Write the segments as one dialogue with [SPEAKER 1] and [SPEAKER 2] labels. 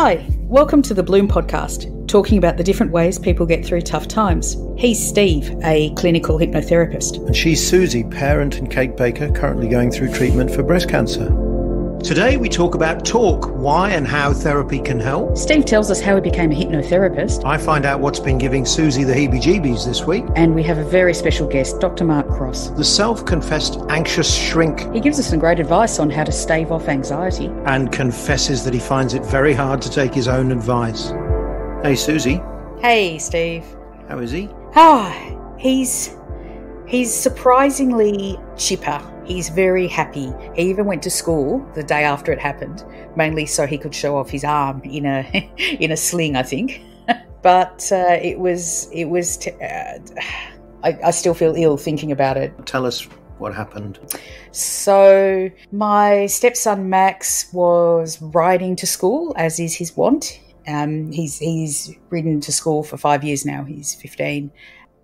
[SPEAKER 1] Hi, welcome to the Bloom podcast, talking about the different ways people get through tough times. He's Steve, a clinical hypnotherapist.
[SPEAKER 2] And she's Susie, parent and cake baker, currently going through treatment for breast cancer. Today we talk about talk, why and how therapy can help.
[SPEAKER 1] Steve tells us how he became a hypnotherapist.
[SPEAKER 2] I find out what's been giving Susie the heebie jeebies this week.
[SPEAKER 1] And we have a very special guest, Dr. Mark Cross.
[SPEAKER 2] The self confessed anxious shrink.
[SPEAKER 1] He gives us some great advice on how to stave off anxiety.
[SPEAKER 2] And confesses that he finds it very hard to take his own advice. Hey, Susie.
[SPEAKER 1] Hey, Steve.
[SPEAKER 2] How is he?
[SPEAKER 1] Ah, he's. He's surprisingly chipper He's very happy. He even went to school the day after it happened, mainly so he could show off his arm in a in a sling, I think. but uh, it was it was. T- uh, I, I still feel ill thinking about it.
[SPEAKER 2] Tell us what happened?
[SPEAKER 1] So, my stepson Max was riding to school, as is his wont. Um, he's he's ridden to school for five years now. He's fifteen.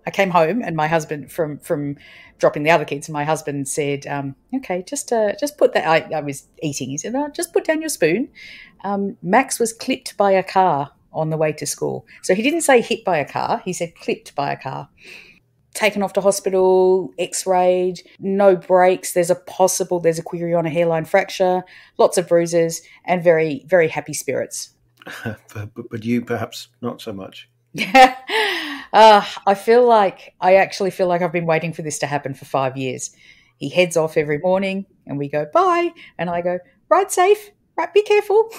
[SPEAKER 1] I came home, and my husband from from dropping the other kids. And my husband said, um, "Okay, just uh, just put that." I, I, was eating. He said, "Just put down your spoon." Um, Max was clipped by a car on the way to school. So he didn't say hit by a car. He said clipped by a car. Taken off to hospital, X-rayed, no breaks. There's a possible, there's a query on a hairline fracture, lots of bruises, and very, very happy spirits.
[SPEAKER 2] but, but you perhaps not so much.
[SPEAKER 1] Yeah. Uh, I feel like I actually feel like I've been waiting for this to happen for five years. He heads off every morning, and we go bye, and I go ride safe, right, be careful,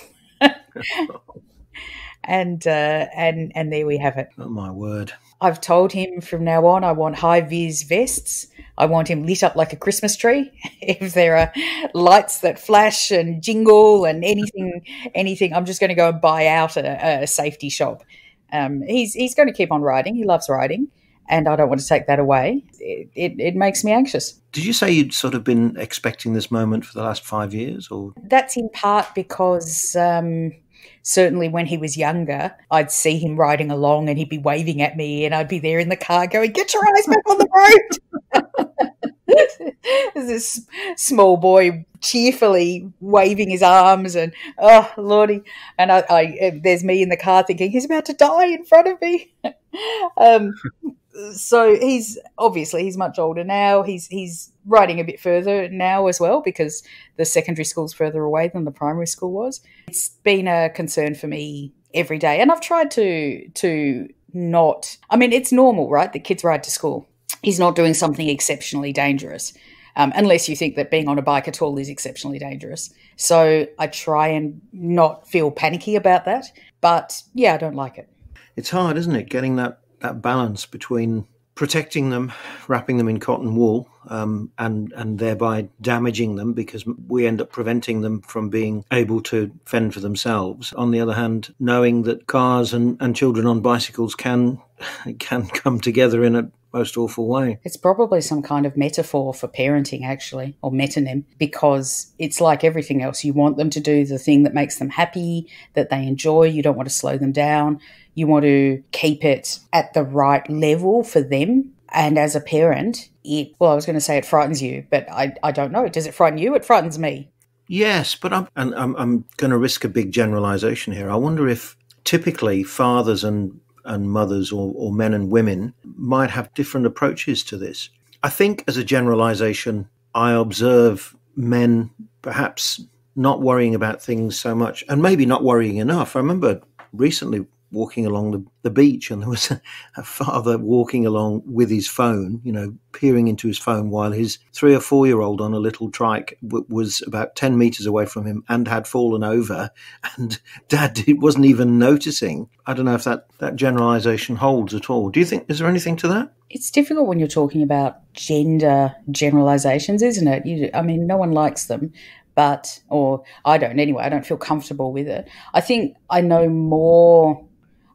[SPEAKER 1] and uh, and and there we have it.
[SPEAKER 2] Oh my word!
[SPEAKER 1] I've told him from now on I want high vis vests. I want him lit up like a Christmas tree. if there are lights that flash and jingle and anything, anything, I'm just going to go and buy out a, a safety shop um, he's he's going to keep on riding. He loves riding, and I don't want to take that away. It, it, it, makes me anxious.
[SPEAKER 2] Did you say you'd sort of been expecting this moment for the last five years, or
[SPEAKER 1] that's in part because um, certainly when he was younger, I'd see him riding along and he'd be waving at me, and I'd be there in the car going, "Get your eyes back on the road." this small boy cheerfully waving his arms and oh lordy. And I, I, there's me in the car thinking he's about to die in front of me. Um, so he's obviously he's much older now. He's he's riding a bit further now as well because the secondary school's further away than the primary school was. It's been a concern for me every day. And i've tried to to not i mean it's normal right? That kids ride to school he's not doing something exceptionally dangerous, um, unless you think that being on a bike at all is exceptionally dangerous. So I try and not feel panicky about that. But yeah, I don't like it.
[SPEAKER 2] It's hard, isn't it, getting that, that balance between protecting them, wrapping them in cotton wool, um, and and thereby damaging them because we end up preventing them from being able to fend for themselves. On the other hand, knowing that cars and, and children on bicycles can can come together in a most awful way.
[SPEAKER 1] It's probably some kind of metaphor for parenting, actually, or metonym, because it's like everything else. You want them to do the thing that makes them happy, that they enjoy. You don't want to slow them down. You want to keep it at the right level for them. And as a parent, it, well, I was going to say it frightens you, but I, I don't know. Does it frighten you? It frightens me.
[SPEAKER 2] Yes, but I'm, and I'm, I'm going to risk a big generalization here. I wonder if typically fathers and and mothers or, or men and women might have different approaches to this. I think, as a generalization, I observe men perhaps not worrying about things so much and maybe not worrying enough. I remember recently walking along the, the beach and there was a, a, father walking along with his phone, you know, peering into his phone while his three or four year old on a little trike w- was about 10 meters away from him and had fallen over. And dad wasn't even noticing. I don't know if that, that generalization holds at all. Do you think, is there anything to that?
[SPEAKER 1] It's difficult when you're talking about gender generalizations, isn't it? You, I mean, no one likes them, but or I don't anyway. I don't feel comfortable with it. I think I know more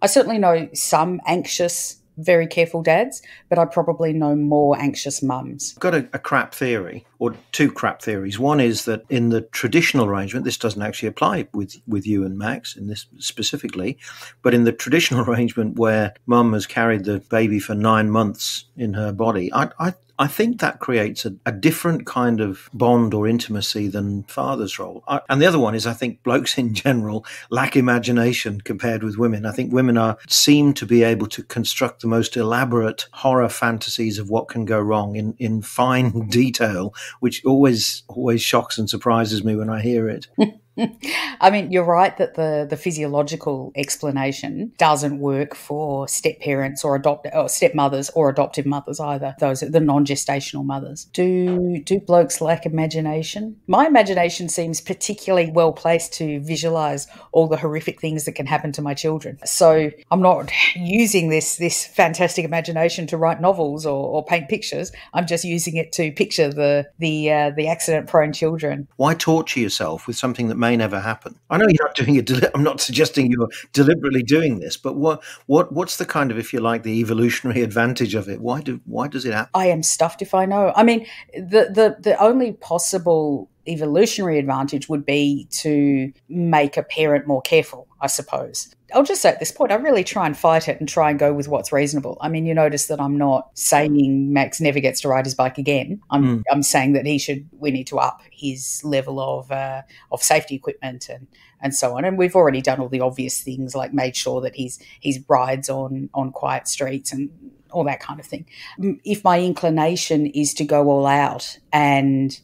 [SPEAKER 1] I certainly know some anxious, very careful dads, but I probably know more anxious mums.
[SPEAKER 2] Got a, a, crap theory, or two crap theories. One is that in the traditional arrangement, this doesn't actually apply with, with you and Max in this specifically, but in the traditional arrangement where mum has carried the baby for nine months in her body, I, I, I think that creates a, a different kind of bond or intimacy than father's role. I, and the other one is I think blokes in general lack imagination compared with women. I think women are seem to be able to construct the most elaborate horror fantasies of what can go wrong in, in fine detail, which always always shocks and surprises me when I hear it.
[SPEAKER 1] I mean, you're right that the, the physiological explanation doesn't work for step parents or adopt or stepmothers or adoptive mothers either. Those the non-gestational mothers. Do do blokes lack imagination? My imagination seems particularly well placed to visualize all the horrific things that can happen to my children. So I'm not using this this fantastic imagination to write novels or, or paint pictures. I'm just using it to picture the the uh, the accident prone children.
[SPEAKER 2] Why torture yourself with something that may never happen. I know you're not doing it. I'm not suggesting you're deliberately doing this, but what what what's the kind of, if you like, the evolutionary advantage of it? Why do why does it happen?
[SPEAKER 1] I am stuffed if I know. I mean, the the the only possible evolutionary advantage would be to make a parent more careful, I suppose. I'll just say at this point, I really try and fight it and try and go with what's reasonable. I mean, you notice that I'm not saying Max never gets to ride his bike again. I'm, mm. I'm saying that he should. We need to up his level of uh, of safety equipment and and so on. And we've already done all the obvious things, like made sure that he's he's rides on on quiet streets and all that kind of thing. If my inclination is to go all out and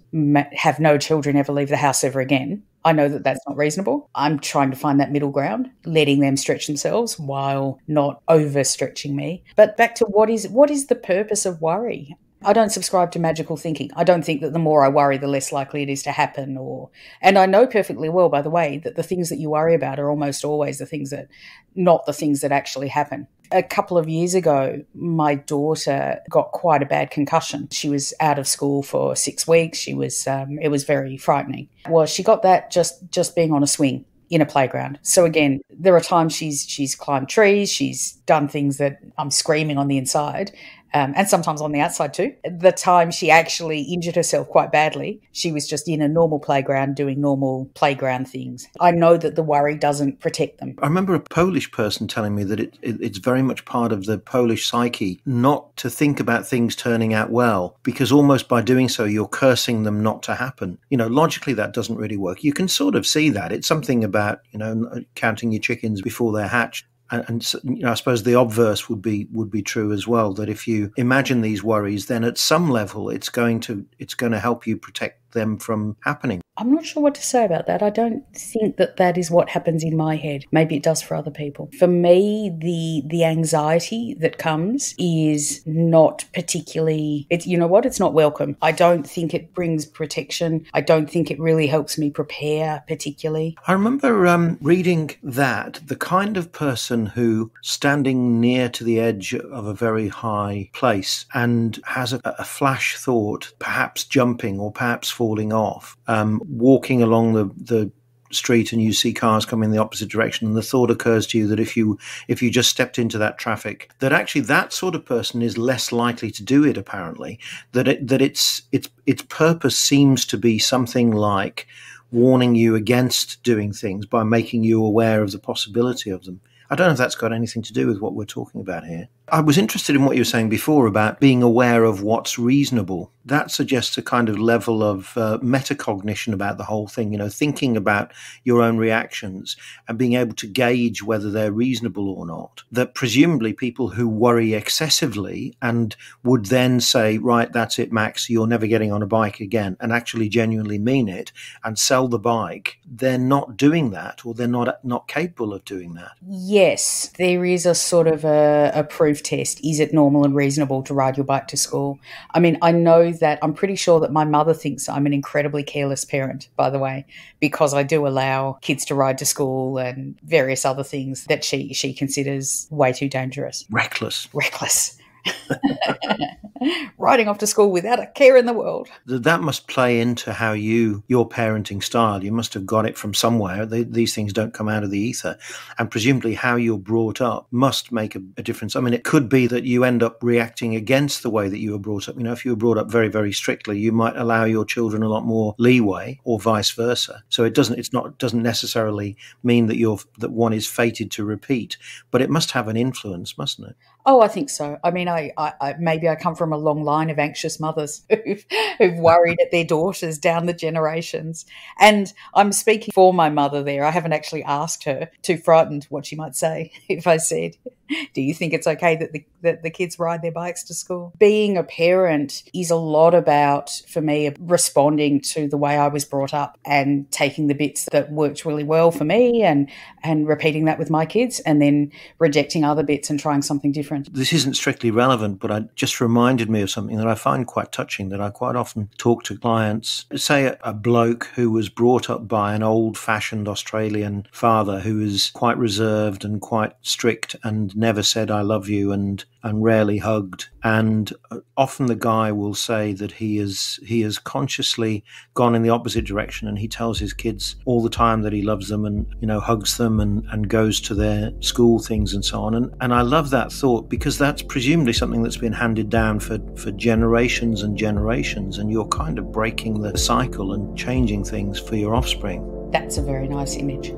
[SPEAKER 1] have no children ever leave the house ever again, I know that that's not reasonable. I'm trying to find that middle ground, letting them stretch themselves while not overstretching me. But back to what is what is the purpose of worry? I don't subscribe to magical thinking. I don't think that the more I worry, the less likely it is to happen. Or, and I know perfectly well, by the way, that the things that you worry about are almost always the things that, not the things that actually happen. A couple of years ago, my daughter got quite a bad concussion. She was out of school for six weeks. She was, um, it was very frightening. Well, she got that just just being on a swing in a playground. So again, there are times she's she's climbed trees, she's done things that I'm screaming on the inside, um, and sometimes on the outside too. The time she actually injured herself quite badly, she was just in a normal playground doing normal playground things. I know that the worry doesn't protect them.
[SPEAKER 2] I remember a Polish person telling me that it, it, it's very much part of the Polish psyche not to think about things turning out well, because almost by doing so, you're cursing them not to happen. You know, logically, that doesn't really work. You can sort of see that. It's something about, you know, counting your chickens before they're hatched and, and you know, I suppose the obverse would be would be true as well. That if you imagine these worries, then at some level, it's going to it's going to help you protect them from happening.
[SPEAKER 1] I'm not sure what to say about that. I don't think that that is what happens in my head. Maybe it does for other people. For me, the the anxiety that comes is not particularly. It's you know what? It's not welcome. I don't think it brings protection. I don't think it really helps me prepare particularly.
[SPEAKER 2] I remember um, reading that the kind of person who standing near to the edge of a very high place and has a, a flash thought, perhaps jumping or perhaps falling off. Um, walking along the, the street and you see cars coming in the opposite direction and the thought occurs to you that if you if you just stepped into that traffic that actually that sort of person is less likely to do it apparently. That it that its its its purpose seems to be something like warning you against doing things by making you aware of the possibility of them. I don't know if that's got anything to do with what we're talking about here I was interested in what you were saying before about being aware of what's reasonable. That suggests a kind of level of uh, metacognition about the whole thing, you know, thinking about your own reactions and being able to gauge whether they're reasonable or not. That presumably people who worry excessively and would then say, right, that's it, Max, you're never getting on a bike again, and actually genuinely mean it and sell the bike, they're not doing that or they're not, not capable of doing that.
[SPEAKER 1] Yes, there is a sort of a, a proof test is it normal and reasonable to ride your bike to school? I mean, I know that I'm pretty sure that my mother thinks I'm an incredibly careless parent, by the way, because I do allow kids to ride to school and various other things that she she considers way too dangerous.
[SPEAKER 2] Reckless.
[SPEAKER 1] Reckless. riding off to school without a care in the world.
[SPEAKER 2] That must play into how you, your parenting style, you must have got it from somewhere. They, these things don't come out of the ether. And presumably how you're brought up must make a, a, difference. I mean, it could be that you end up reacting against the way that you were brought up. You know, if you were brought up very, very strictly, you might allow your children a lot more leeway or vice versa. So it doesn't, it's not, doesn't necessarily mean that you're, that one is fated to repeat, but it must have an influence, mustn't it?
[SPEAKER 1] Oh, I think so. I mean, I, I, I maybe I come from a long line of anxious mothers who've, who've worried at their daughters down the generations. And I'm speaking for my mother there. I haven't actually asked her, too frightened what she might say if I said, Do you think it's okay that the, that the kids ride their bikes to school? Being a parent is a lot about, for me, responding to the way I was brought up and taking the bits that worked really well for me and, and repeating that with my kids and then rejecting other bits and trying something different.
[SPEAKER 2] This isn't strictly relevant, but it just reminded me of something that I find quite touching that I quite often talk to clients. Say a, a bloke who was brought up by an old fashioned Australian father who is quite reserved and quite strict and never said I love you and and rarely hugged. And uh, often the guy will say that he is he has consciously gone in the opposite direction and he tells his kids all the time that he loves them and you know hugs them and and goes to their school things and so on. And and I love that thought because that's presumably something that's been handed down for for generations and generations and you're kind of breaking the cycle and changing things for your offspring.
[SPEAKER 1] That's a very nice image.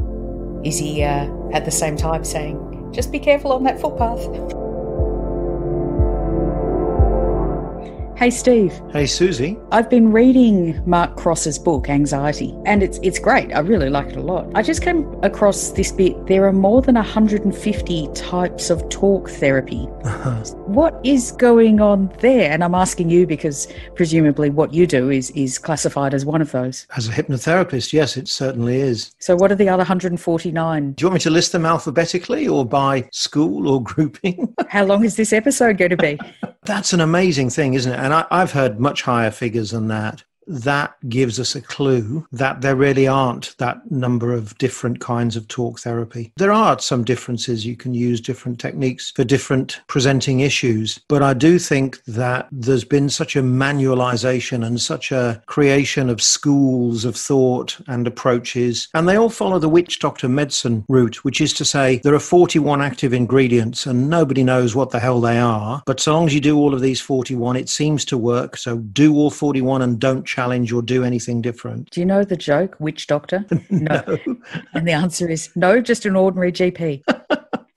[SPEAKER 1] Is he uh, at the same time saying just be careful on that footpath. Hey Steve.
[SPEAKER 2] Hey Susie.
[SPEAKER 1] I've been reading Mark Cross's book Anxiety and it's it's great. I really like it a lot. I just came across this bit there are more than 150 types of talk therapy. what is going on there? And I'm asking you because presumably what you do is is classified as one of those.
[SPEAKER 2] As a hypnotherapist, yes, it certainly is.
[SPEAKER 1] So what are the other 149?
[SPEAKER 2] Do you want me to list them alphabetically or by school or grouping?
[SPEAKER 1] How long is this episode going to be?
[SPEAKER 2] That's an amazing thing, isn't it? And I, have heard much higher figures than that that gives us a clue that there really aren't that number of different kinds of talk therapy. There are some differences. You can use different techniques for different presenting issues. But I do think that there's been such a manualization and such a creation of schools of thought and approaches. And they all follow the witch doctor medicine route, which is to say there are 41 active ingredients and nobody knows what the hell they are. But so long as you do all of these 41, it seems to work. So do all 41 and don't challenge or do anything different.
[SPEAKER 1] Do you know the joke, Witch Doctor?
[SPEAKER 2] no.
[SPEAKER 1] no. and the answer is no, just an ordinary GP.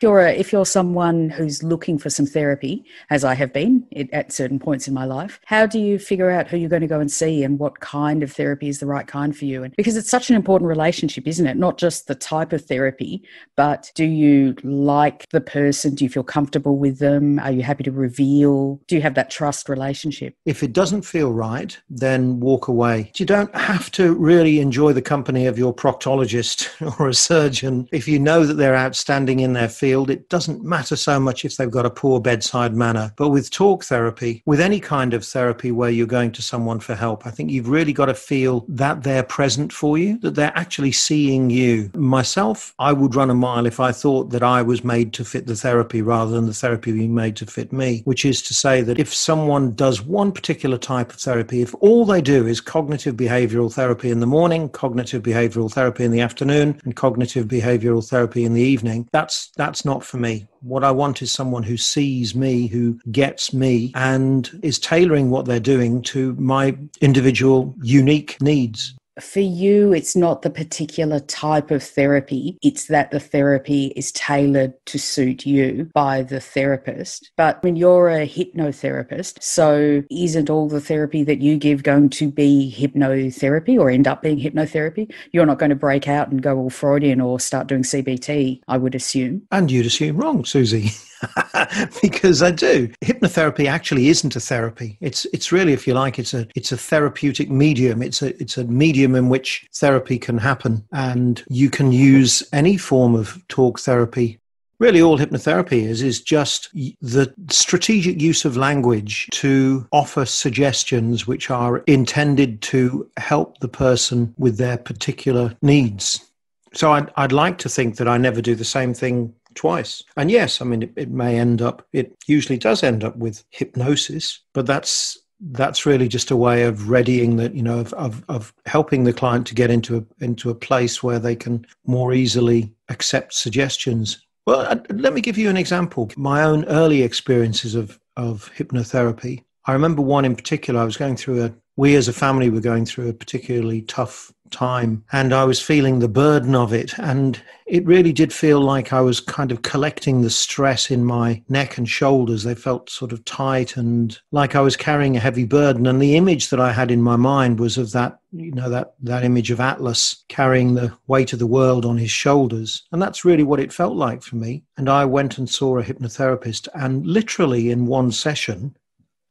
[SPEAKER 1] you're a, if you're someone who's looking for some therapy, as I have been at certain points in my life, how do you figure out who you're going to go and see and what kind of therapy is the right kind for you? And because it's such an important relationship, isn't it? Not just the type of therapy, but do you like the person? Do you feel comfortable with them? Are you happy to reveal? Do you have that trust relationship?
[SPEAKER 2] If it doesn't feel right, then walk away. You don't have to really enjoy the company of your proctologist or a surgeon if you know that they're outstanding in their field field, it doesn't matter so much if they've got a poor bedside manner. But with talk therapy, with any kind of therapy where you're going to someone for help, I think you've really got to feel that they're present for you, that they're actually seeing you. Myself, I would run a mile if I thought that I was made to fit the therapy rather than the therapy being made to fit me, which is to say that if someone does one particular type of therapy, if all they do is cognitive behavioral therapy in the morning, cognitive behavioral therapy in the afternoon, and cognitive behavioral therapy in the evening, that's that's not for me. What I want is someone who sees me, who gets me, and is tailoring what they're doing to my individual unique needs
[SPEAKER 1] for you, it's not the particular type of therapy, it's that the therapy is tailored to suit you by the therapist. But when you're a hypnotherapist, so isn't all the therapy that you give going to be hypnotherapy or end up being hypnotherapy? You're not going to break out and go all Freudian or start doing CBT, I would assume.
[SPEAKER 2] And you'd assume wrong, Susie. because I do. Hypnotherapy actually isn't a therapy. It's it's really, if you like, it's a it's a therapeutic medium. It's a it's a medium in which therapy can happen, and you can use any form of talk therapy really all hypnotherapy is is just the strategic use of language to offer suggestions which are intended to help the person with their particular needs so I'd, I'd like to think that i never do the same thing twice. And yes, I mean, it, it may end up, it usually does end up with hypnosis, but that's that's really just a way of readying that you know of, of, of helping the client to get into a into a place where they can more easily accept suggestions. Well uh, let me give you an example. My own early experiences of of hypnotherapy. I remember one in particular. I was going through a, we as a family were going through a particularly tough time and I was feeling the burden of it. And it really did feel like I was kind of collecting the stress in my neck and shoulders. They felt sort of tight and like I was carrying a heavy burden. And the image that I had in my mind was of that, you know, that, that image of Atlas carrying the weight of the world on his shoulders. And that's really what it felt like for me. And I went and saw a hypnotherapist and literally in one session,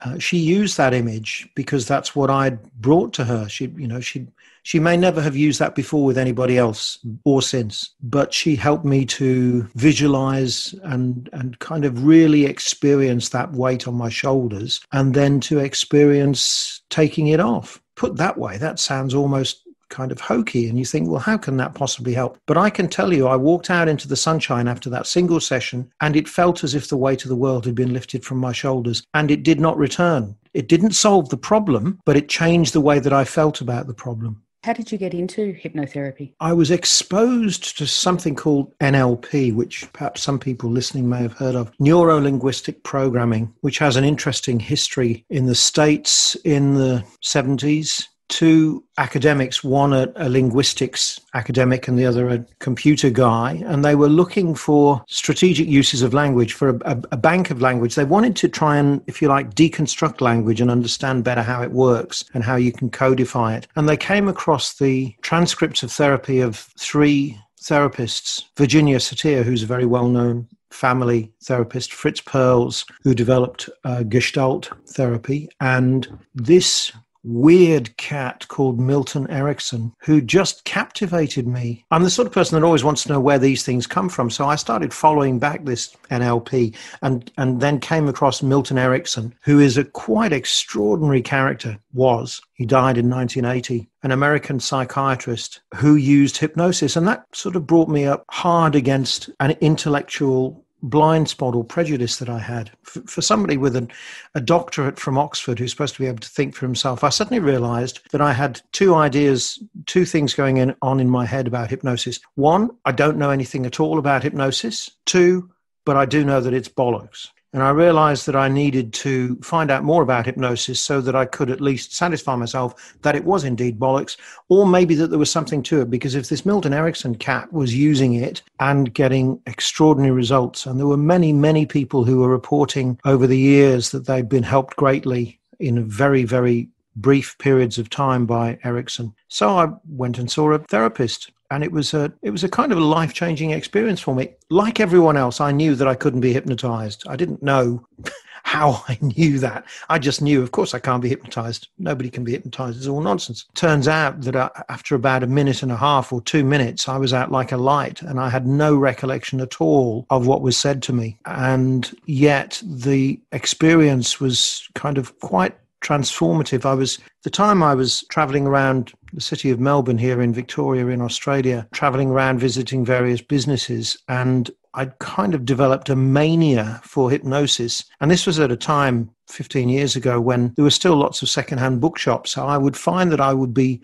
[SPEAKER 2] uh, she used that image because that's what I'd brought to her. She, you know, she she may never have used that before with anybody else or since, but she helped me to visualize and and kind of really experience that weight on my shoulders, and then to experience taking it off. Put that way, that sounds almost kind of hokey and you think well how can that possibly help? But i can tell you i walked out into the sunshine after that single session and it felt as if the weight of the world had been lifted from my shoulders and it did not return. It didn't solve the problem but it changed the way that i felt about the problem.
[SPEAKER 1] How did you get into hypnotherapy?
[SPEAKER 2] I was exposed to something called NLP, which perhaps some people listening may have heard of neuro linguistic programming, which has an interesting history in the States in the 70s two academics, one a, a, linguistics academic and the other a computer guy, and they were looking for strategic uses of language, for a, a, a, bank of language. They wanted to try and, if you like, deconstruct language and understand better how it works and how you can codify it. And they came across the transcripts of therapy of three therapists Virginia Satir, who's a very well known family therapist, Fritz Perls, who developed uh, Gestalt therapy. And this weird cat called Milton Erickson who just captivated me. I'm the sort of person that always wants to know where these things come from. So I started following back this NLP and, and then came across Milton Erickson, who is a quite extraordinary character, was. He died in 1980, an American psychiatrist who used hypnosis. And that sort of brought me up hard against an intellectual blind spot or prejudice that I had. For, for somebody with an, a doctorate from Oxford who's supposed to be able to think for himself, I suddenly realized that I had two ideas, two things going in, on in my head about hypnosis. One, I don't know anything at all about hypnosis. Two, but I do know that it's bollocks. And I realized that I needed to find out more about hypnosis so that I could at least satisfy myself that it was indeed bollocks, or maybe that there was something to it. Because if this Milton Erickson cat was using it and getting extraordinary results, and there were many, many people who were reporting over the years that they'd been helped greatly in very, very brief periods of time by Erickson. So I went and saw a therapist and it was a it was a kind of a life changing experience for me. Like everyone else, I knew that I couldn't be hypnotized. I didn't know how I knew that. I just knew, of course, I can't be hypnotized. Nobody can be hypnotized. It's all nonsense. Turns out that uh, after about a minute and a half or two minutes, I was out like a light and I had no recollection at all of what was said to me. And yet the experience was kind of quite transformative. I was the time I was traveling around the city of Melbourne here in Victoria in Australia, traveling around visiting various businesses and I'd kind of developed a mania for hypnosis. And this was at a time 15 years ago when there were still lots of secondhand bookshops. So I would find that I would be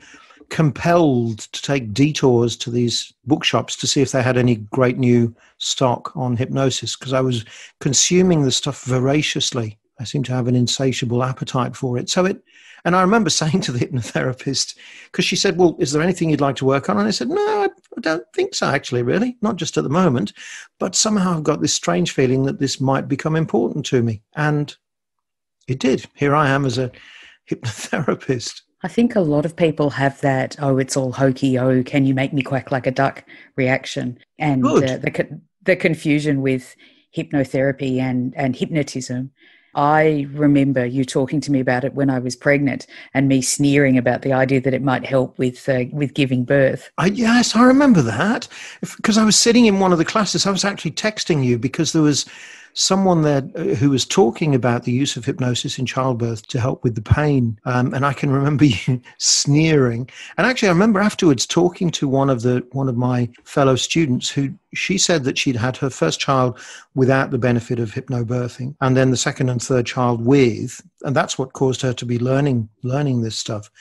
[SPEAKER 2] compelled to take detours to these bookshops to see if they had any great new stock on hypnosis because I was consuming the stuff voraciously. I seem to have an insatiable appetite for it. So it, and I remember saying to the hypnotherapist, because she said, Well, is there anything you'd like to work on? And I said, No, I, don't think so, actually, really, not just at the moment. But somehow I've got this strange feeling that this might become important to me. And it did. Here I am as a hypnotherapist.
[SPEAKER 1] I think a lot of people have that, oh, it's all hokey, oh, can you make me quack like a duck reaction? And uh, the, the confusion with hypnotherapy and, and hypnotism I remember you talking to me about it when I was pregnant, and me sneering about the idea that it might help with uh, with giving birth.
[SPEAKER 2] I, yes, I remember that because I was sitting in one of the classes. I was actually texting you because there was someone there uh, who was talking about the use of hypnosis in childbirth to help with the pain. Um, and I can remember you sneering. And actually, I remember afterwards talking to one of the one of my fellow students who she said that she'd had her first child without the benefit of hypnobirthing, and then the second and third child with, and that's what caused her to be learning learning this stuff.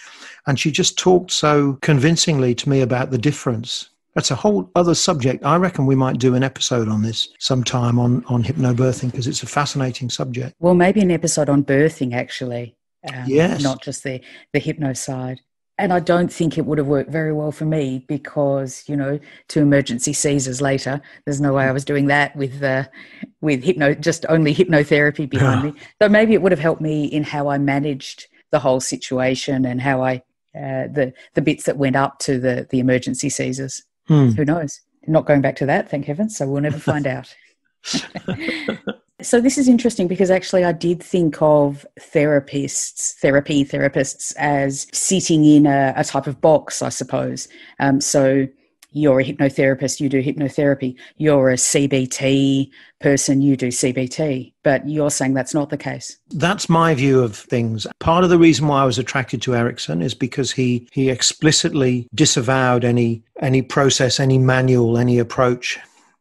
[SPEAKER 2] And she just talked so convincingly to me about the difference that's a whole other subject. I reckon we might do an episode on this sometime on, on hypnobirthing because it's a fascinating subject.
[SPEAKER 1] Well, maybe an episode on birthing, actually. um, yes. not just the the hypno side. And I don't think it would have worked very well for me because, you know, two emergency caesars later, there's no way I was doing that with uh, with hypno, just only hypnotherapy behind me. So maybe it would have helped me in how I managed the whole situation and how I uh, the the bits that went up to the the emergency caesars. Hmm. Who knows? Not going back to that, thank heavens. So we'll never find out. So this is interesting because actually I did think of therapists, therapy therapists, as sitting in a, a type of box, I suppose. Um, so you're a hypnotherapist, you do hypnotherapy. You're a CBT person, you do CBT. But you're saying that's not the case.
[SPEAKER 2] That's my view of things. Part of the reason why I was attracted to Erickson is because he he explicitly disavowed any any process, any manual, any approach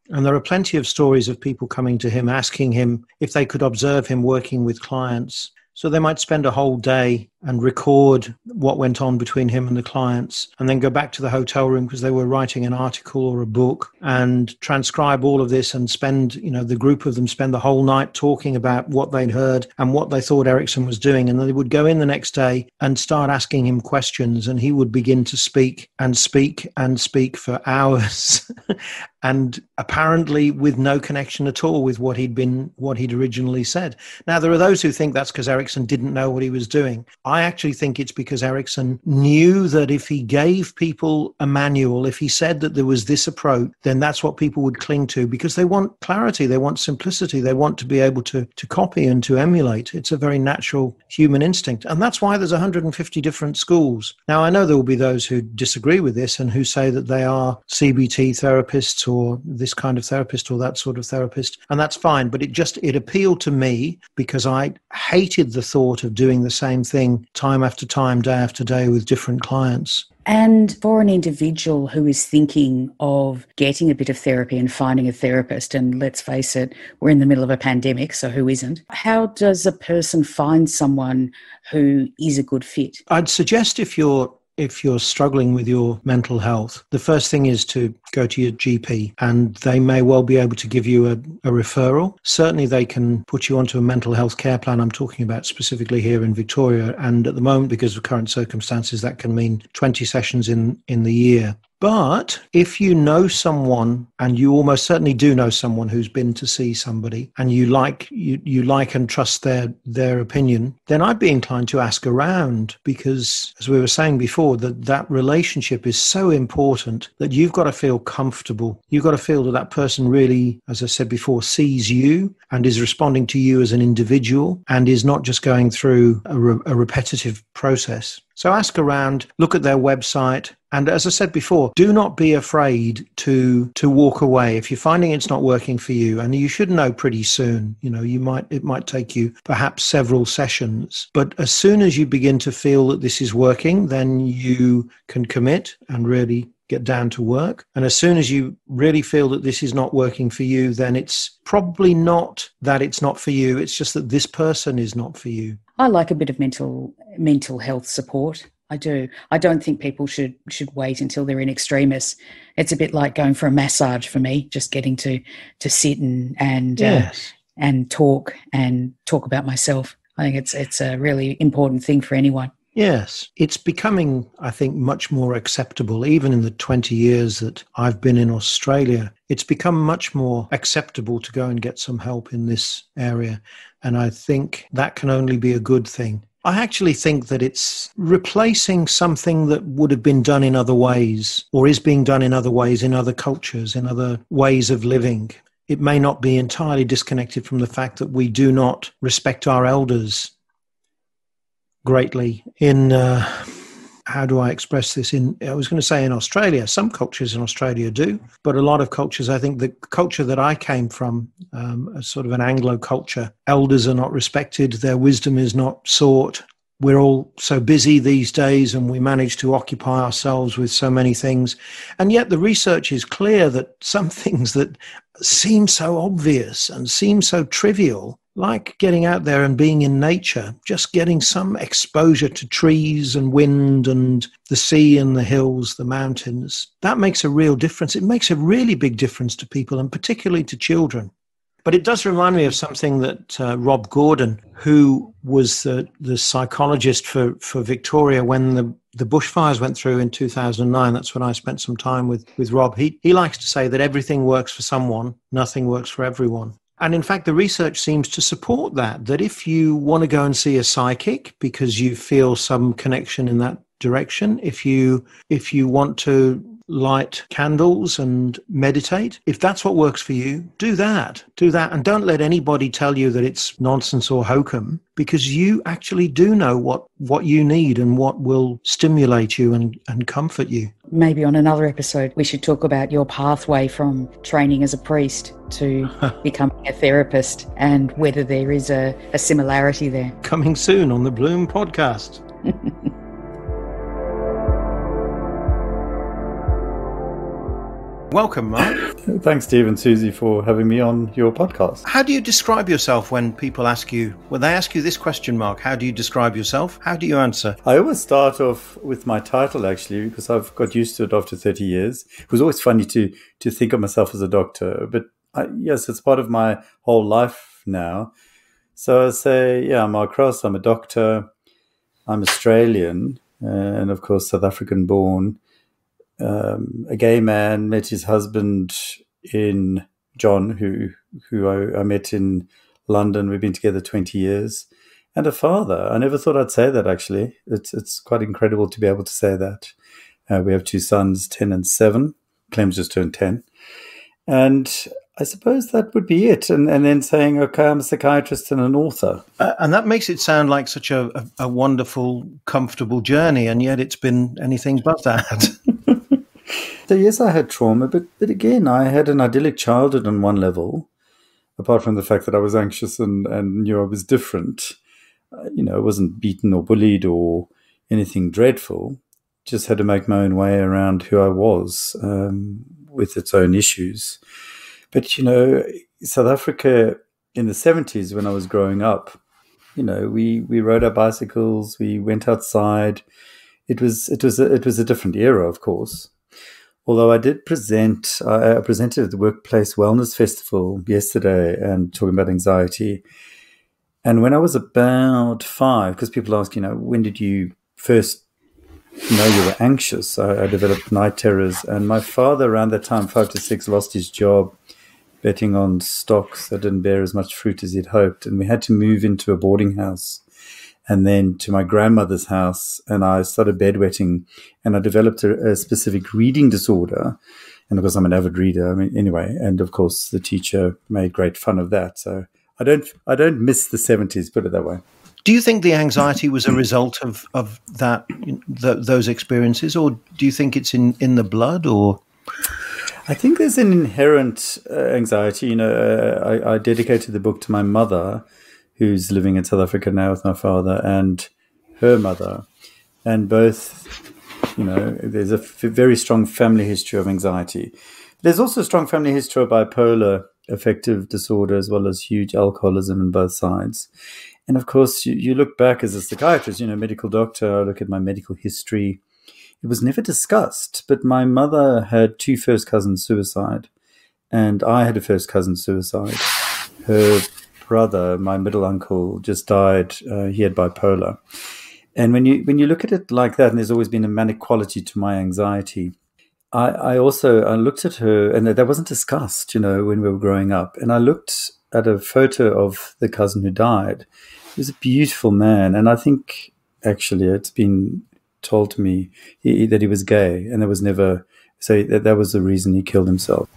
[SPEAKER 2] and there are plenty of stories of people coming to him asking him if they could observe him working with clients so they might spend a whole day and record what went on between him and the clients and then go back to the hotel room because they were writing an article or a book and transcribe all of this and spend, you know, the group of them spend the whole night talking about what they'd heard and what they thought Erickson was doing. And then they would go in the next day and start asking him questions and he would begin to speak and speak and speak for hours. and apparently with no connection at all with what he'd been what he'd originally said. Now there are those who think that's because Erickson didn't know what he was doing. I actually think it's because Erickson knew that if he gave people a manual, if he said that there was this approach, then that's what people would cling to because they want clarity, they want simplicity, they want to be able to to copy and to emulate. It's a very natural human instinct. And that's why there's 150 different schools. Now I know there will be those who disagree with this and who say that they are CBT therapists or or this kind of therapist or that sort of therapist and that's fine but it just it appealed to me because i hated the thought of doing the same thing time after time day after day with different clients
[SPEAKER 1] and for an individual who is thinking of getting a bit of therapy and finding a therapist, and let's face it, we're in the middle of a pandemic, so who isn't? How does a person find someone who is a good fit?
[SPEAKER 2] I'd suggest if you're if you're struggling with your mental health, the first thing is to go to your GP and they may well be able to give you a, a, referral. Certainly, they can put you onto a mental health care plan. I'm talking about specifically here in Victoria. And at the moment, because of current circumstances, that can mean 20 sessions in, in the year. But if you know someone, and you almost certainly do know someone who's been to see somebody, and you like you, you like and trust their their opinion, then I'd be inclined to ask around because, as we were saying before, that that relationship is so important that you've got to feel comfortable. You've got to feel that that person really, as I said before, sees you and is responding to you as an individual and is not just going through a, re- a repetitive process. So ask around, look at their website, and as I said before, do not be afraid to to walk away if you're finding it's not working for you. And you should know pretty soon. You know, you might it might take you perhaps several sessions, but as soon as you begin to feel that this is working, then you can commit and really get down to work. And as soon as you really feel that this is not working for you, then it's probably not that it's not for you. It's just that this person is not for you.
[SPEAKER 1] I like a bit of mental mental health support. I do. I don't think people should should wait until they're in extremis. It's a bit like going for a massage for me, just getting to to sit and and uh, yes. uh, and talk and talk about myself. I think it's it's a really important thing for anyone.
[SPEAKER 2] Yes, it's becoming, I think, much more acceptable. Even in the 20 years that I've been in Australia, it's become much more acceptable to go and get some help in this area. And I think that can only be a good thing. I actually think that it's replacing something that would have been done in other ways or is being done in other ways in other cultures, in other ways of living. It may not be entirely disconnected from the fact that we do not respect our elders greatly in uh, how do I express this? In I was going to say in Australia. Some cultures in Australia do but a lot of cultures I think the culture that I came from um, a sort of an Anglo culture. Elders are not respected. Their wisdom is not sought we're all so busy these days and we manage to occupy ourselves with so many things and yet the research is clear that some things that seem so obvious and seem so trivial like getting out there and being in nature, just getting some exposure to trees and wind and the sea and the hills, the mountains, that makes a real difference. It makes a really big difference to people and particularly to children. But it does remind me of something that uh, Rob Gordon, who was the, the psychologist for, for Victoria when the, the bushfires went through in 2009. That's when I spent some time with, with Rob. He, he likes to say that everything works for someone, nothing works for everyone. And in fact, the research seems to support that, that if you want to go and see a psychic because you feel some connection in that direction, if you, if you want to light candles and meditate. If that's what works for you, do that. Do that. And don't let anybody tell you that it's nonsense or hokum because you actually do know what, what you need and what will stimulate you and, and comfort you.
[SPEAKER 1] Maybe on another episode, we should talk about your pathway from training as a priest to becoming a therapist and whether there is a, a similarity there.
[SPEAKER 2] Coming soon on the Bloom podcast. Welcome, Mark.
[SPEAKER 3] Thanks, Steve and Susie, for having me on your podcast.
[SPEAKER 2] How do you describe yourself when people ask you, when they ask you this question, Mark, how do you describe yourself? How do you answer?
[SPEAKER 3] I always start off with my title, actually, because I've got used to it after 30 years. It was always funny to, to think of myself as a doctor, but I, yes, it's part of my whole life now. So I say, yeah, I'm Mark Cross, I'm a doctor, I'm Australian, and of course, South African born um, a gay man met his husband in John, who who I, I, met in London. We've been together twenty years, and a father. I never thought I'd say that. Actually, it's it's quite incredible to be able to say that. Uh, we have two sons, ten and seven. Clem's just turned ten, and I suppose that would be it. And, and then saying, okay, I'm a psychiatrist and an author.
[SPEAKER 2] Uh, and that makes it sound like such a, a, a, wonderful, comfortable journey. And yet it's been anything but that.
[SPEAKER 3] So yes, I had trauma, but but again, I had an idyllic childhood on one level. Apart from the fact that I was anxious and and knew I was different, uh, you know, I wasn't beaten or bullied or anything dreadful. Just had to make my own way around who I was um, with its own issues. But you know, South Africa in the seventies, when I was growing up, you know, we we rode our bicycles, we went outside. It was it was a, it was a different era, of course Although I did present, I presented at the Workplace Wellness Festival yesterday and talking about anxiety. And when I was about five, because people ask, you know, when did you first know you were anxious? I, I developed night terrors. And my father, around that time, five to six, lost his job betting on stocks that didn't bear as much fruit as he'd hoped. And we had to move into a boarding house and then to my grandmother's house and I started bedwetting and I developed a, a, specific reading disorder. And of course, I'm an avid reader. I mean, anyway, and of course, the teacher made great fun of that. So I don't, I don't miss the 70s, put it that way.
[SPEAKER 2] Do you think the anxiety was a result of, of that, the, those experiences, or do you think it's in, in the blood or?
[SPEAKER 3] I think there's an inherent uh, anxiety. You know, uh, I, I dedicated the book to my mother who's living in South Africa now with my father and her mother. And both, you know, there's a very strong family history of anxiety. There's also a strong family history of bipolar affective disorder as well as huge alcoholism on both sides. And of course, you, you look back as a psychiatrist, you know, medical doctor, I look at my medical history. It was never discussed, but my mother had two first cousins suicide, and I had a first cousin suicide. Her brother, my middle uncle, just died. Uh, he had bipolar. And when you when you look at it like that, and there's always been a manic quality to my anxiety, I, I also I looked at her, and that wasn't discussed, you know, when we were growing up. And I looked at a photo of the cousin who died. He was a beautiful man, and I think actually it's been told to me he, that he was gay, and there was never so that that was the reason he killed himself.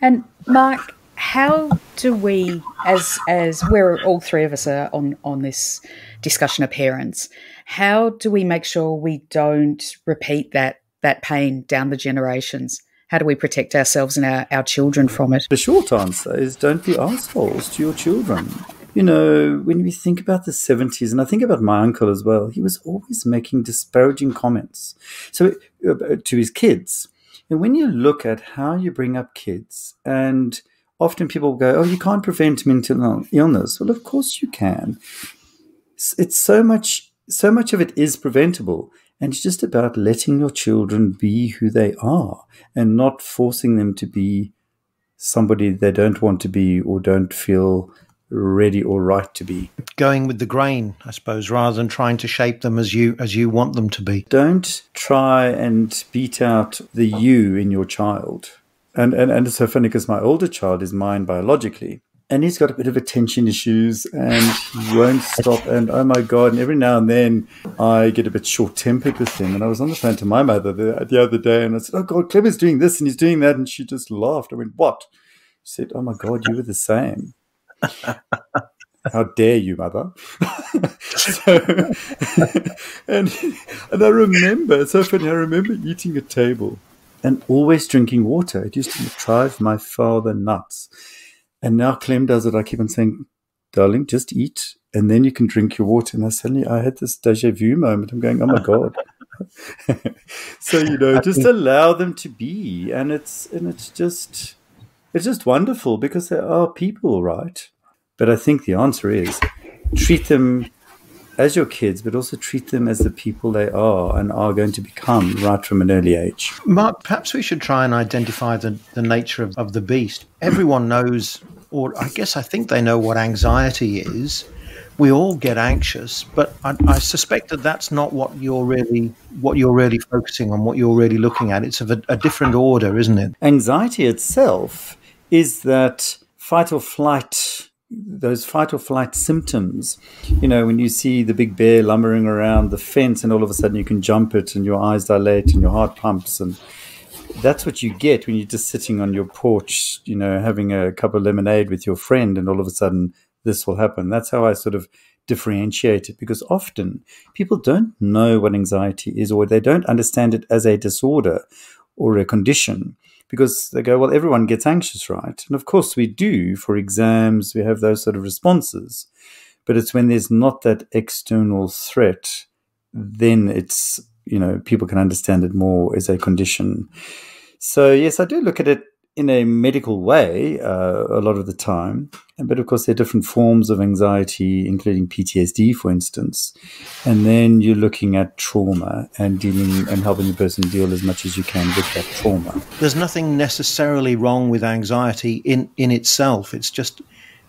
[SPEAKER 1] And Mark, how do we, as as we're all three of us are on on this discussion of parents, how do we make sure we don't repeat that that pain down the generations? How do we protect ourselves and our, our children from it?
[SPEAKER 3] The short answer is don't be assholes to your children. You know, when we think about the 70s, and I think about my uncle as well, he was always making disparaging comments so uh, to his kids. And when you look at how you bring up kids and often people go, "Oh, you can't prevent mental illness." Well, of course you can. It's so much. So much of it is preventable, and it's just about letting your children be who they are and not forcing them to be somebody they don't want to be or don't feel ready or right to be.
[SPEAKER 2] Going with the grain, I suppose, rather than trying to shape them as you as you want them to be.
[SPEAKER 3] Don't try and beat out the you in your child. And and, and it's so funny because my older child is mine biologically. And he's got a bit of attention issues and he won't stop. And oh my God. And every now and then I get a bit short tempered with him. And I was on the phone to my mother the, the other day and I said, Oh God, Clement's doing this and he's doing that. And she just laughed. I went, What? She said, Oh my God, you were the same. How dare you, mother? so, and and I remember, so funny. I remember eating at table and always drinking water. It used to drive my father nuts. And now Clem does it. I keep on saying, "Darling, just eat, and then you can drink your water." And I suddenly I had this deja vu moment. I'm going, "Oh my god!" so you know, just allow them to be, and it's and it's just it's just wonderful because there are people, right? But I think the answer is treat them as your kids, but also treat them as the people they are and are going to become right from an early age.
[SPEAKER 2] Mark, perhaps we should try and identify the, the nature of, of the beast. Everyone knows, or I guess I think they know what anxiety is. We all get anxious, but I, I suspect that that's not what you're really what you're really focusing on. What you're really looking at. It's of a, a different order, isn't it?
[SPEAKER 3] Anxiety itself is that fight or flight those fight or flight symptoms. You know, when you see the big bear lumbering around the fence and all of a sudden you can jump it and your eyes dilate and your heart pumps and that's what you get when you're just sitting on your porch, you know, having a cup of lemonade with your friend and all of a sudden this will happen. That's how I sort of differentiate it because often people don't know what anxiety is or they don't understand it as a disorder or a condition because they go, well, everyone gets anxious, right? And of course we do for exams, we have those sort of responses. But it's when there's not that external threat, then it's, you know, people can understand it more as a condition. So, yes, I do look at it in a medical way uh, a lot of the time. But of course, there are different forms of anxiety, including PTSD, for instance. And then you're looking at trauma and dealing and helping the person deal as much as you can with that trauma.
[SPEAKER 2] There's nothing necessarily wrong with anxiety in, in itself. It's just,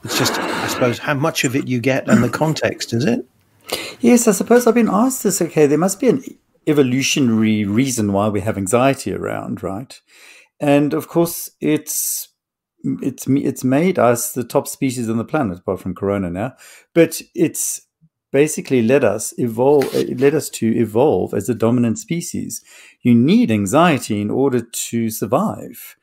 [SPEAKER 2] it's just, I suppose, how much of it you get and the context, is it?
[SPEAKER 3] Yes, I suppose I've been asked this. Okay, there must be an evolutionary reason why we have anxiety around, right? And of course, it's it's it's made us the top species on the planet, apart from Corona now. But it's basically led us evolve, it led us to evolve as a dominant species. You need anxiety in order to survive.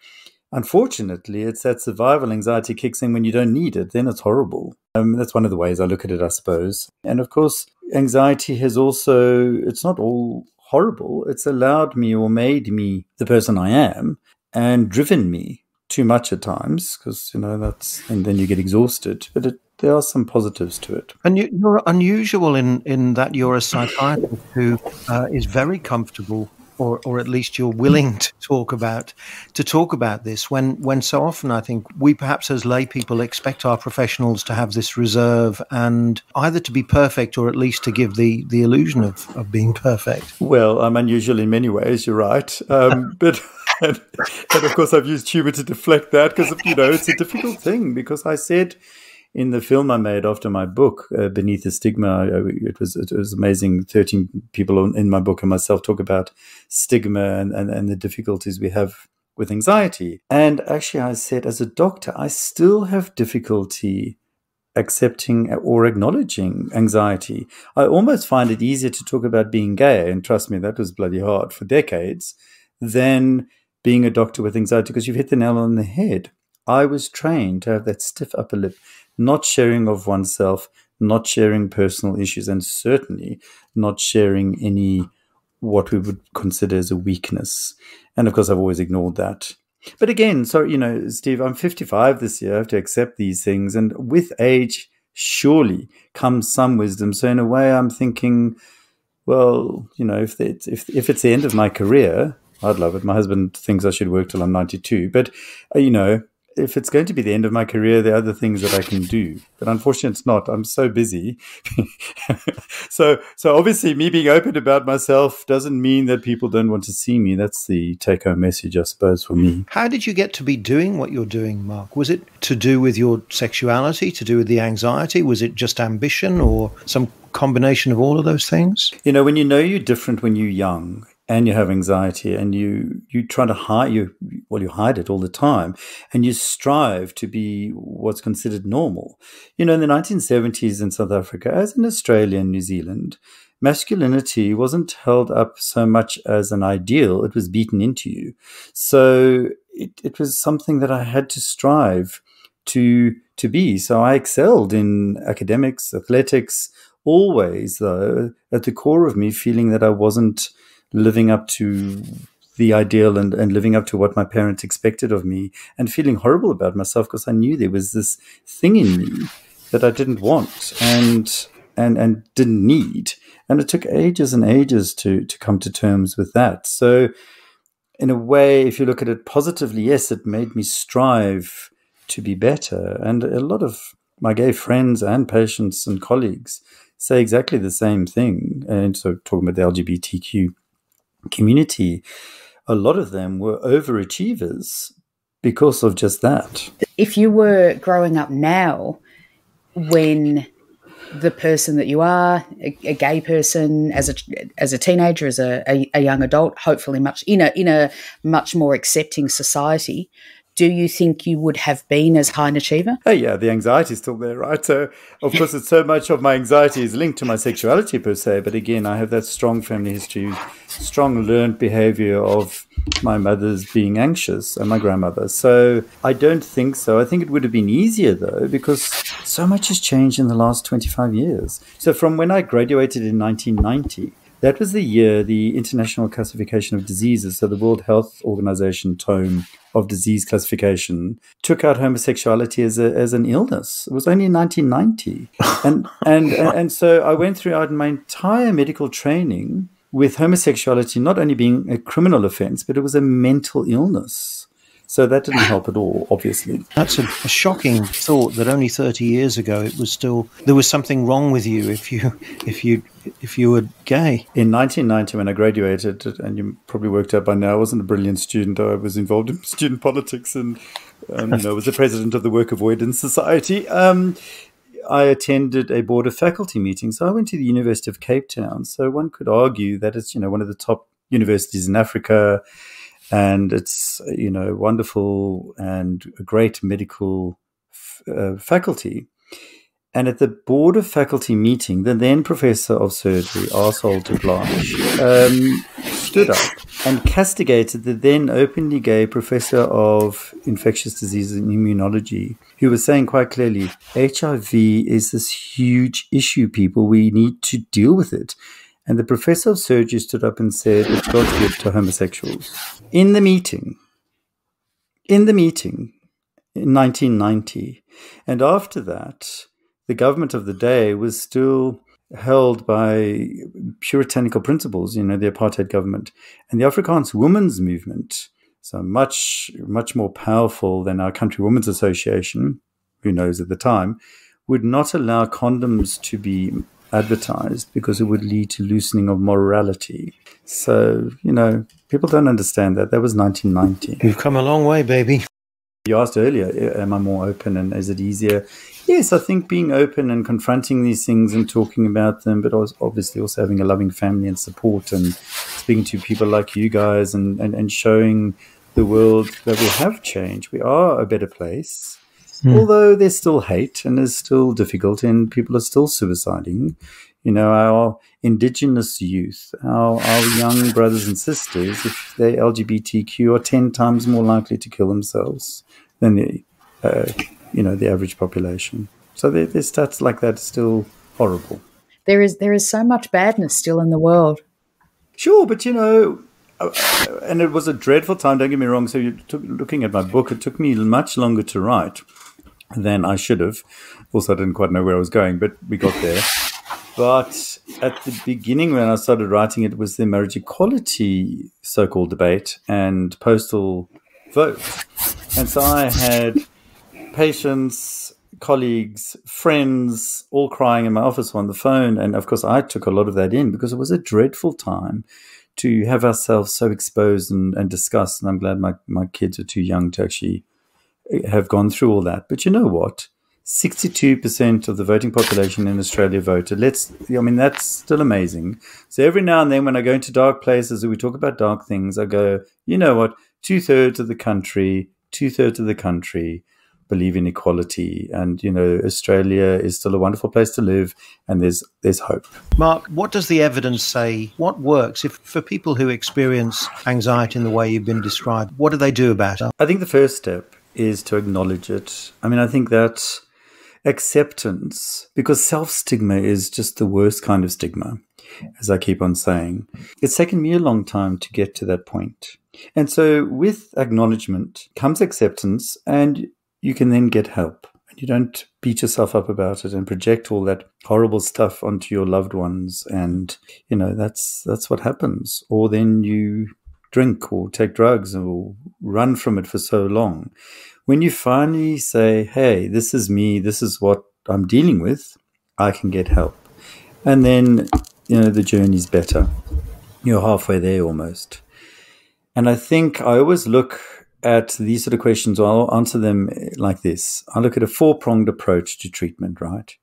[SPEAKER 3] Unfortunately, it's that survival anxiety kicks in when you don't need it. Then it's horrible. Um, that's one of the ways I look at it, I suppose. And of course, anxiety has also, it's not all horrible. It's allowed me or made me the person I am and driven me too much at times because you know that's and then you get exhausted but it, there are some positives to it
[SPEAKER 2] and you, are unusual in in that you're a psychiatrist who uh, is very comfortable or, or at least you're willing to talk about to talk about this when when so often I think we perhaps as lay people expect our professionals to have this reserve and either to be perfect or at least to give the the illusion of, of being perfect.
[SPEAKER 3] Well, I'm unusual in many ways. You're right, um, but. And, and, of course, I've used humor to deflect that because you know it's a difficult thing. Because I said in the film I made after my book, uh, Beneath the Stigma, it was it was amazing. Thirteen people in my book and myself talk about stigma and, and, and the difficulties we have with anxiety. And actually, I said as a doctor, I still have difficulty accepting or acknowledging anxiety. I almost find it easier to talk about being gay, and trust me, that was bloody hard for decades, than being a doctor with anxiety because you've hit the nail on the head. I was trained to have that stiff upper lip, not sharing of oneself, not sharing personal issues, and certainly not sharing any what we would consider as a weakness. And of course, I've always ignored that. But again, so, you know, Steve, I'm 55 this year. I have to accept these things. And with age, surely comes some wisdom. So, in a way, I'm thinking, well, you know, if it's, if, if it's the end of my career, I'd love it. My husband thinks I should work till I'm 92, but uh, you know, if it's going to be the end of my career, there are other things that I can do. But unfortunately, it's not. I'm so busy. so, so obviously, me being open about myself doesn't mean that people don't want to see me. That's the take-home message, I suppose, for me.
[SPEAKER 2] How did you get to be doing what you're doing, Mark? Was it to do with your sexuality, to do with the anxiety? Was it just ambition, or some combination of all of those things?
[SPEAKER 3] You know, when you know you're different when you're young, and you have anxiety and you you try to hide you well you hide it all the time and you strive to be what's considered normal. You know in the 1970s in south africa as in australia and new zealand masculinity wasn't held up so much as an ideal it was beaten into you. So it, it was something that i had to strive to to be. So i excelled in academics athletics always though at the core of me feeling that i wasn't living up to the ideal and, and living up to what my parents expected of me and feeling horrible about myself because I knew there was this thing in me that I didn't want and and and didn't need. And it took ages and ages to to come to terms with that. So in a way, if you look at it positively, yes, it made me strive to be better. And a lot of my gay friends and patients and colleagues say exactly the same thing. And so talking about the LGBTQ community, a lot of them were overachievers because of just that.
[SPEAKER 1] If you were growing up now, when the person that you are, a, a gay person, as a as a teenager, as a, a, a young adult, hopefully much in a in a much more accepting society, do you think you would have been as high an achiever?
[SPEAKER 3] Oh, yeah, the anxiety is still there, right? So, of course, it's so much of my anxiety is linked to my sexuality per se. But again, I have that strong family history, strong learned behavior of my mother's being anxious and my grandmother. So, I don't think so. I think it would have been easier though, because so much has changed in the last 25 years. So, from when I graduated in 1990, that was the year the International Classification of Diseases, so the World Health Organization tome of disease classification, took out homosexuality as, a, as an illness. It was only in 1990. and, and, and so I went throughout my entire medical training with homosexuality not only being a criminal offense, but it was a mental illness. So that didn't help at all, obviously.
[SPEAKER 2] That's a, a, shocking thought that only 30 years ago it was still there was something wrong with you if you if you if you were gay.
[SPEAKER 3] In 1990, when I graduated, and you probably worked out by now, I wasn't a brilliant student. I was involved in student politics and um, know, was the president of the Work Avoidance Society. Um, I attended a board of faculty meeting. So I went to the University of Cape Town. So one could argue that it's, you know, one of the top universities in Africa and it's you know wonderful and a great medical uh, faculty. And at the board of faculty meeting, the then professor of surgery, Arsehole Terblanche, um, stood up and castigated the then openly gay professor of infectious diseases and immunology, who was saying quite clearly, HIV is this huge issue, people. We need to deal with it. And the professor of surgery stood up and said, It's God's gift to homosexuals. In the meeting, in the meeting in 1990, and after that, the government of the day was still held by puritanical principles, you know, the apartheid government. And the Afrikaans Women's Movement, so much, much more powerful than our Country Women's Association, who knows at the time, would not allow condoms to be advertised because it would lead to loosening of morality. So, you know, people don't understand that. That was 1990.
[SPEAKER 2] You've come a long way, baby.
[SPEAKER 3] You asked earlier, am I more open and is it easier? Yes, I think being open and confronting these things and talking about them, but I was obviously also having a loving family and support and speaking to people like you guys and, and, and showing the world that we have changed. We are a better place Mm. Although there's still hate and there's still difficulty and people are still suiciding. You know, our indigenous youth, our, our young brothers and sisters, if they're LGBTQ, are 10 times more likely to kill themselves than the, uh, you know, the average population. So there, there's stats like that still horrible.
[SPEAKER 1] There is there is so much badness still in the world.
[SPEAKER 3] Sure, but you know, uh, and it was a dreadful time. Don't get me wrong. So you took, looking at my book, it took me much longer to write than I should have. Also, I didn't quite know where I was going, but we got there. But at the beginning, when I started writing it, was the marriage equality so called debate and postal vote. And so I had patients, colleagues, friends, all crying in my office on the phone. And of course, I took a lot of that in because it was a dreadful time to have ourselves so exposed and, and discussed. And I'm glad my, my kids are too young to actually have gone through all that. But you know what? 62% of the voting population in Australia voted. Let's, I mean, that's still amazing. So every now and then when I go into dark places and we talk about dark things, I go, you know what? Two thirds of the country, two thirds of the country believe in equality. And, you know, Australia is still a wonderful place to live and there's, there's hope.
[SPEAKER 2] Mark, what does the evidence say? What works if for people who experience anxiety in the way you've been described? What do they do about it?
[SPEAKER 3] I think the first step is to acknowledge it. I mean, I think that acceptance, because self stigma is just the worst kind of stigma, as I keep on saying. It's taken me a long time to get to that point. And so, with acknowledgement comes acceptance, and you can then get help. And you don't beat yourself up about it and project all that horrible stuff onto your loved ones. And, you know, that's, that's what happens. Or then you drink or take drugs or run from it for so long when you finally say, hey, this is me, this is what I'm dealing with, I can get help. And then, you know, the journey's better. You're halfway there almost. And I think I always look at these sort of questions, I'll answer them like this. I look at a four pronged approach to treatment, right?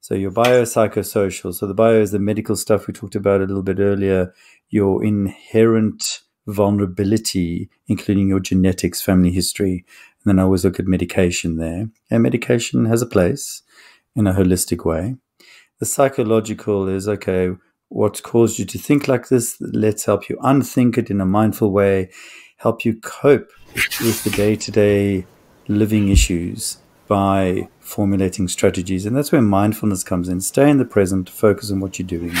[SPEAKER 3] So your biopsychosocial, so the bio is the medical stuff we talked about a little bit earlier, your inherent vulnerability, including your genetics, family history, and then I always look at medication there. And medication has a place in a holistic way. The psychological is okay, what caused you to think like this? Let's help you unthink it in a mindful way, help you cope with the day to day living issues by formulating strategies. And that's where mindfulness comes in. Stay in the present, focus on what you're doing.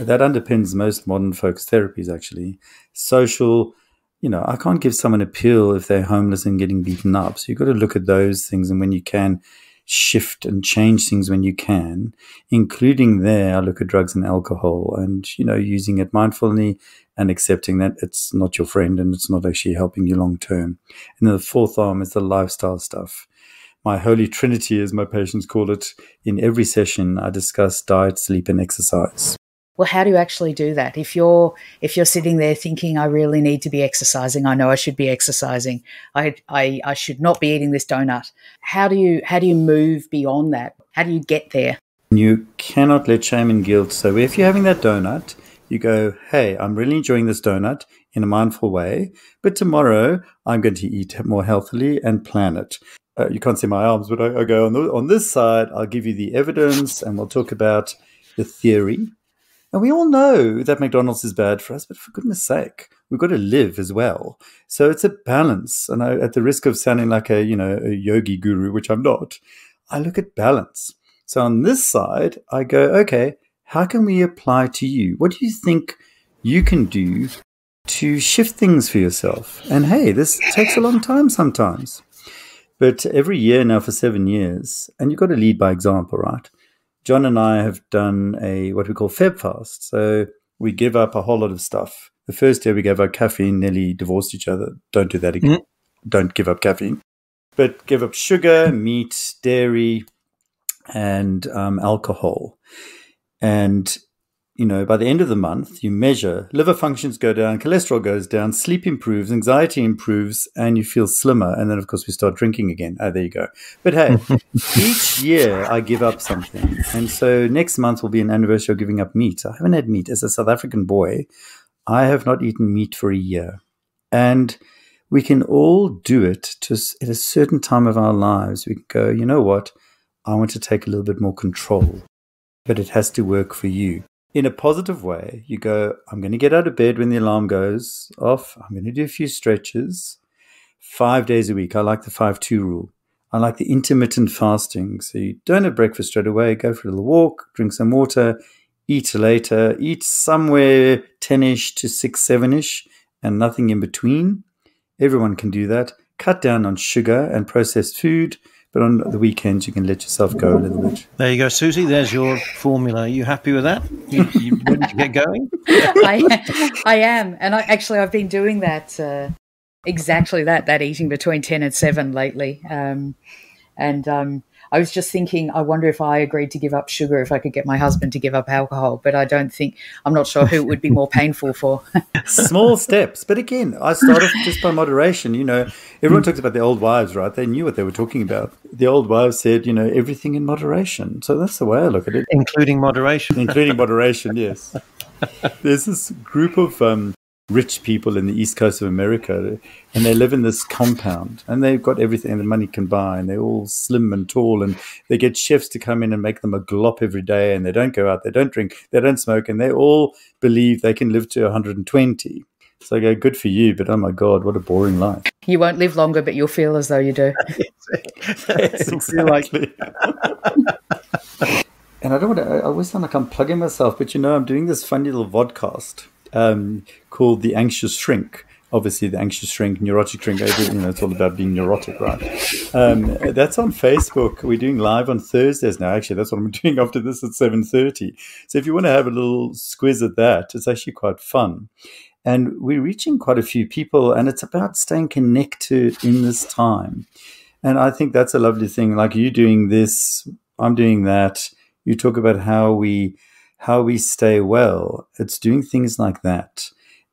[SPEAKER 3] that underpins most modern focus therapies, actually. Social, you know, I can't give someone a pill if they're homeless and getting beaten up. So you've got to look at those things. And when you can, shift and change things when you can, including there, I look at drugs and alcohol and, you know, using it mindfully and accepting that it's not your friend and it's not actually helping you long term. And then the fourth arm is the lifestyle stuff. My holy trinity, as my patients call it, in every session, I discuss diet, sleep, and exercise.
[SPEAKER 1] Well how do you actually do that? If you're if you're sitting there thinking i really need to be exercising. I know i should be exercising. I i, I should not be eating this donut. How do you how do you move beyond that? How do you get there?
[SPEAKER 3] You cannot let shame and guilt. So if you're having that donut you go hey i'm really enjoying this donut in a mindful way but tomorrow i'm going to eat more healthily and plan it uh, you can't see my arms but I, I go on, the, on this side i'll give you the evidence and we'll talk about the theory and we all know that McDonald's is bad for us, but for goodness sake, we've got to live as well. So it's a balance. And I, at the risk of sounding like a, you know, a yogi guru, which I'm not, I look at balance. So on this side, I go, okay, how can we apply to you? What do you think you can do to shift things for yourself? And hey, this takes a long time sometimes. But every year now for seven years, and you've got to lead by example, right? John and I have done a what we call Feb fast. So we give up a whole lot of stuff. The first year we gave up caffeine, nearly divorced each other. Don't do that again. Mm. Don't give up caffeine. But give up sugar, meat, dairy, and um, alcohol. And you know, by the end of the month, you measure liver functions go down, cholesterol goes down, sleep improves, anxiety improves, and you feel slimmer. And then, of course, we start drinking again. Oh, there you go. But hey, each year I give up something. And so next month will be an anniversary of giving up meat. I haven't had meat as a South African boy. I have not eaten meat for a year. And we can all do it just at a certain time of our lives. We can go, you know what? I want to take a little bit more control, but it has to work for you in a positive way. You go, I'm going to get out of bed when the alarm goes off. I'm going to do a few stretches five days a week. I like the 5 2 rule. I like the intermittent fasting. So you don't have breakfast straight away, go for a little walk, drink some water, eat later, eat somewhere 10 ish to 6, 7 ish, and nothing in between. Everyone can do that. Cut down on sugar and processed food but on the weekends, you can let yourself go a little bit.
[SPEAKER 2] There you go, Susie. There's your formula. Are you happy with that? You, you ready to get going?
[SPEAKER 1] I, I am, and I, actually, I've been doing that. Uh, Exactly that. That eating between ten and seven lately, um, and um, I was just thinking, I wonder if I agreed to give up sugar if I could get my husband to give up alcohol. But I don't think, I'm not sure who it would be more painful for.
[SPEAKER 3] Small steps. But again, I started just by moderation. You know, everyone talks about the old wives, right? They knew what they were talking about. The old wives said, you know, everything in moderation. So that's the way I look at it.
[SPEAKER 2] Including moderation.
[SPEAKER 3] Including moderation, yes. There's this group of um, rich people in the east coast of America, and they live in this compound, and they've got everything the money can buy, and they're all slim and tall, and they get chefs to come in and make them a glop every day, and they don't go out, they don't drink, they don't smoke, and they all believe they can live to 120. So I go, good for you, but oh my God, what a boring life.
[SPEAKER 1] You won't live longer, but you'll feel as though you do.
[SPEAKER 3] yes, exactly. and I don't want to, I always sound like I'm plugging myself, but you know, I'm doing this funny little vodcast um, called The Anxious Shrink. Obviously, the anxious shrink, neurotic shrink, you know, it's all about being neurotic, right? Um, that's on Facebook. We're doing live on Thursdays now. Actually, that's what I'm doing after this at 7.30. So if you want to have a little squiz at that, it's actually quite fun. And we're reaching quite a few people, and it's about staying connected in this time. And I think that's a lovely thing. Like you doing this, I'm doing that. You talk about how we how we stay well. It's doing things like that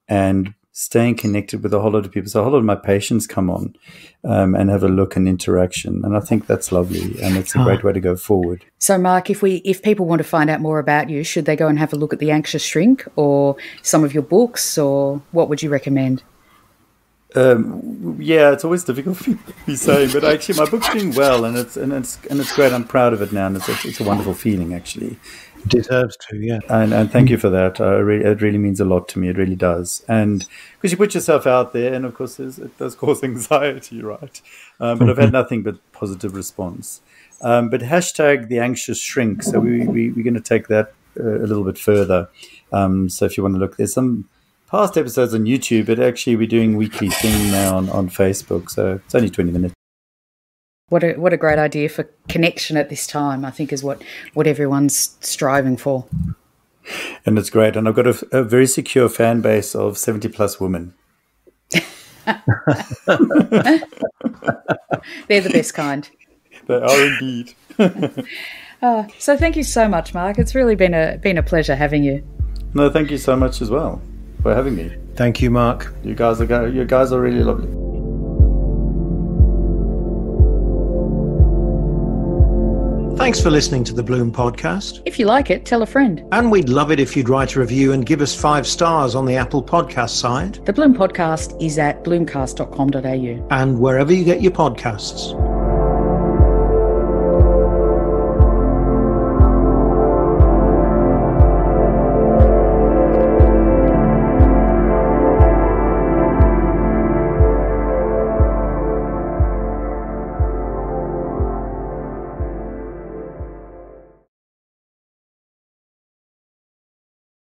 [SPEAKER 3] and staying connected with a whole lot of people. So a whole lot of my patients come on um, and have a look and interaction, and I think that's lovely, and it's a great way to go forward.
[SPEAKER 1] So, Mark, if we if people want to find out more about you, should they go and have a look at the Anxious Shrink or some of your books, or what would you recommend?
[SPEAKER 3] Um, yeah, it's always difficult for me to saying, but actually, my book's doing well, and it's and it's and it's great. I'm proud of it now, and it's a, it's a wonderful feeling actually
[SPEAKER 2] deserves to, yeah.
[SPEAKER 3] And, and thank you for that. Uh, really, it really means a lot to me. It really does. And because you put yourself out there, and of course, it does cause anxiety, right? Um, but I've had nothing but positive response. Um, but hashtag the anxious shrink. So we, we, we're going to take that uh, a little bit further. Um, so if you want to look, there's some past episodes on YouTube, but actually we're doing weekly thing now on, on Facebook. So it's only 20 minutes.
[SPEAKER 1] What a what a great idea for connection at this time. I think is what what everyone's striving for.
[SPEAKER 3] And it's great. And I've got a, a very secure fan base of seventy plus women.
[SPEAKER 1] They're the best kind.
[SPEAKER 3] They are indeed.
[SPEAKER 1] uh, so thank you so much, Mark. It's really been a been a pleasure having you.
[SPEAKER 3] No, thank you so much as well for having me.
[SPEAKER 2] Thank you, Mark.
[SPEAKER 3] You guys are you guys are really lovely.
[SPEAKER 2] Thanks for listening to the Bloom podcast.
[SPEAKER 1] If you like it, tell a friend.
[SPEAKER 2] And we'd love it if you'd write a review and give us five stars on the Apple Podcast side.
[SPEAKER 1] The Bloom podcast is at bloomcast.com.au.
[SPEAKER 2] And wherever you get your podcasts.